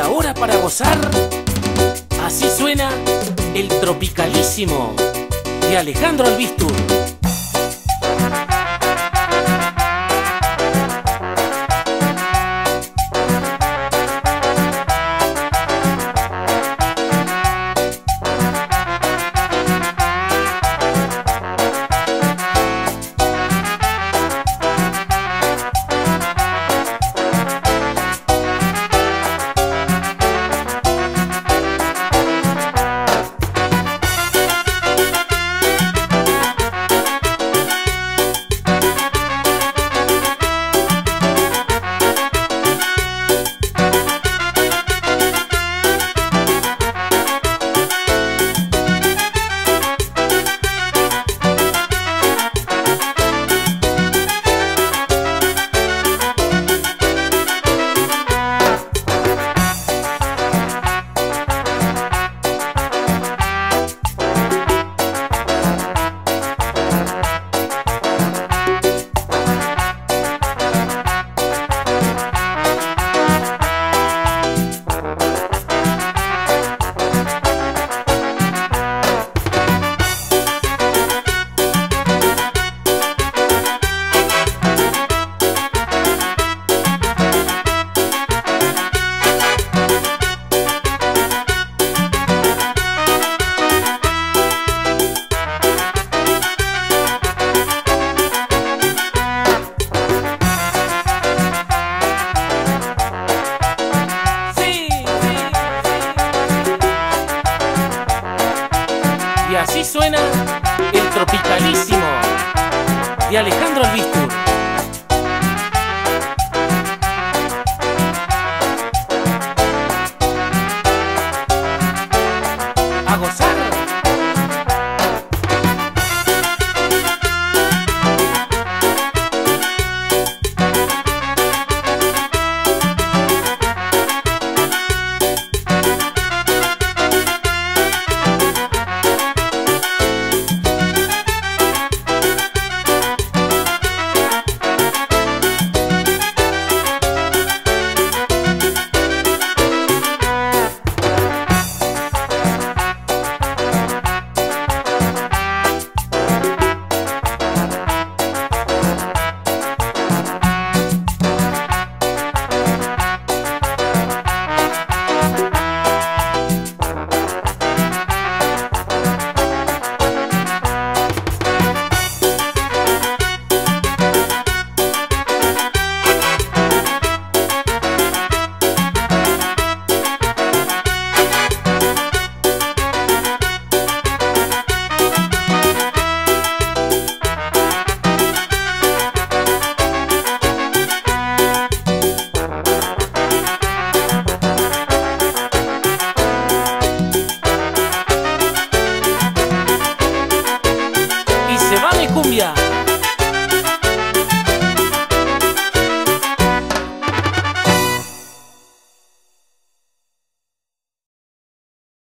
ahora para gozar, así suena el tropicalísimo de Alejandro Albistur. así suena el tropicalísimo de Alejandro Alviste.